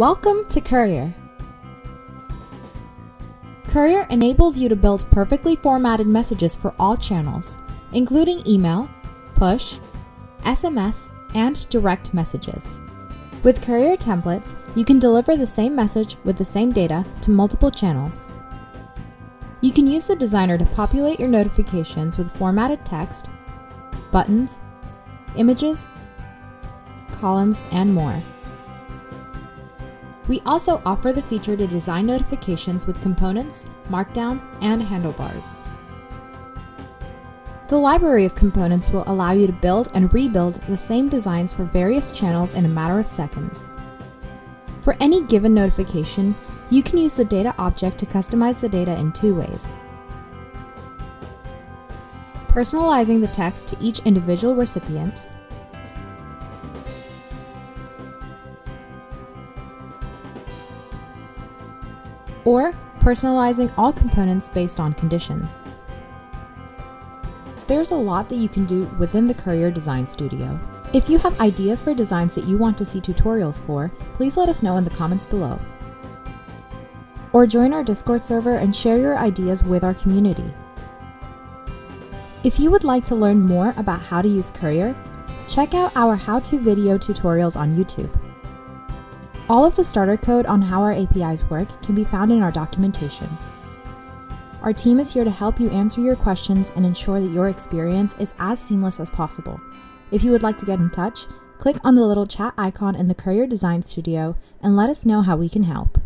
Welcome to Courier. Courier enables you to build perfectly formatted messages for all channels, including email, push, SMS, and direct messages. With Courier templates, you can deliver the same message with the same data to multiple channels. You can use the designer to populate your notifications with formatted text, buttons, images, columns, and more. We also offer the feature to design notifications with components, markdown, and handlebars. The library of components will allow you to build and rebuild the same designs for various channels in a matter of seconds. For any given notification, you can use the data object to customize the data in two ways. Personalizing the text to each individual recipient, or personalizing all components based on conditions. There's a lot that you can do within the Courier Design Studio. If you have ideas for designs that you want to see tutorials for, please let us know in the comments below. Or join our Discord server and share your ideas with our community. If you would like to learn more about how to use Courier, check out our how-to video tutorials on YouTube. All of the starter code on how our APIs work can be found in our documentation. Our team is here to help you answer your questions and ensure that your experience is as seamless as possible. If you would like to get in touch, click on the little chat icon in the Courier Design Studio and let us know how we can help.